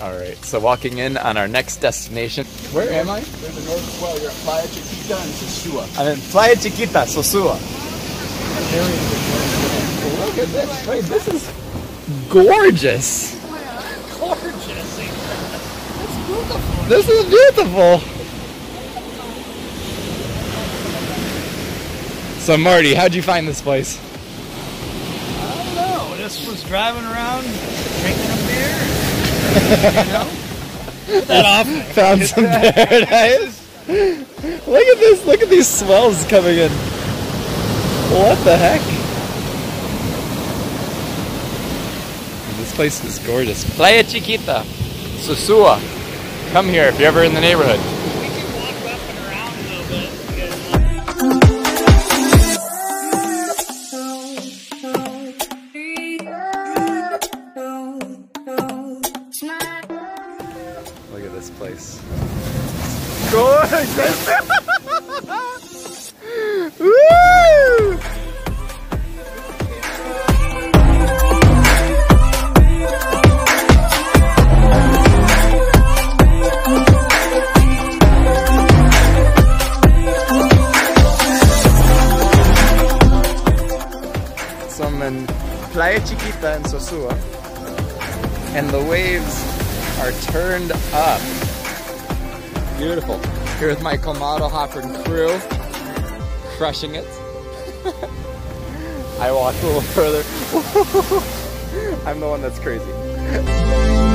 All right, so walking in on our next destination. Where am I? There's a north well, you're at Playa Chiquita and Sosua. I'm in Playa Chiquita, Sosua. Look at this. Wait, this is gorgeous. Gorgeous. This is beautiful. So Marty, how'd you find this place? I don't know. Just was driving around, drinking a beer. You know? that off. Found some paradise. Look at this. Look at these swells coming in. What the heck? This place is gorgeous. Playa Chiquita, Sosua. Come here if you're ever in the neighborhood. This place. In Playa Chiquita in Sosua, and the waves are turned up. Beautiful. Here with my Colmado Hopper crew, crushing it. I walked a little further. I'm the one that's crazy.